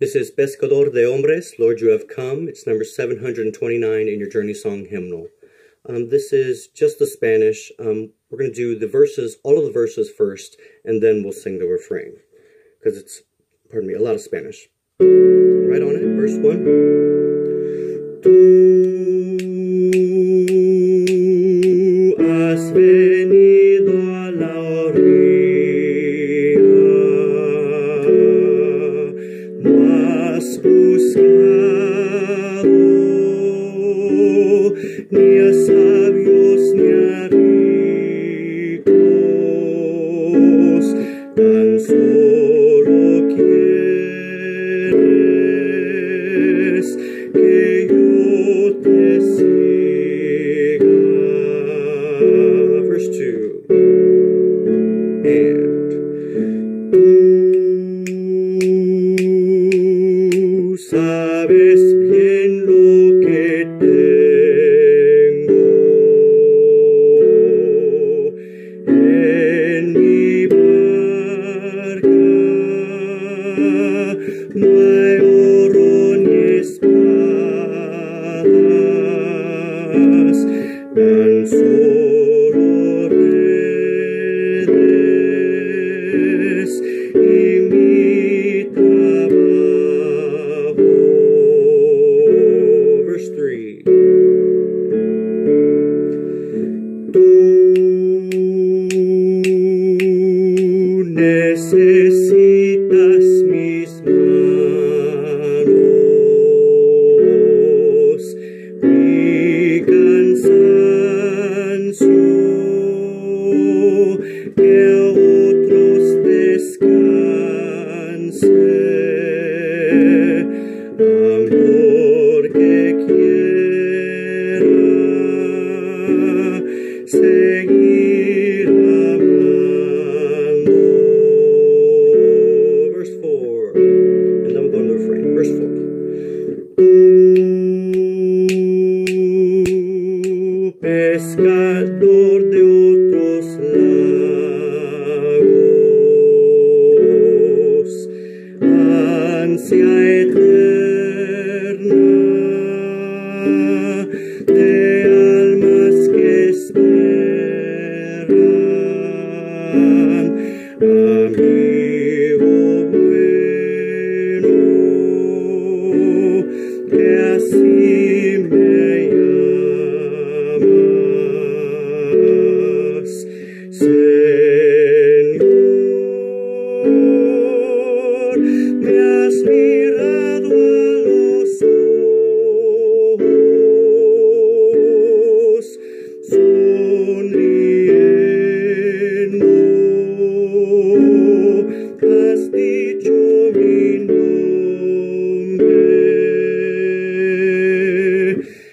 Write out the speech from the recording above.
This is Pescador de Hombres, Lord, you have come. It's number 729 in your Journey Song hymnal. Um, this is just the Spanish. Um, we're going to do the verses, all of the verses first, and then we'll sing the refrain. Because it's, pardon me, a lot of Spanish. Right on it, verse 1. Ni a sabios ni a ricos, tan solo quieres que yo te siga. Verse 2. And necesitas mis manos, mi cansancio, que otros descansen, amor que quiera seguir pescador de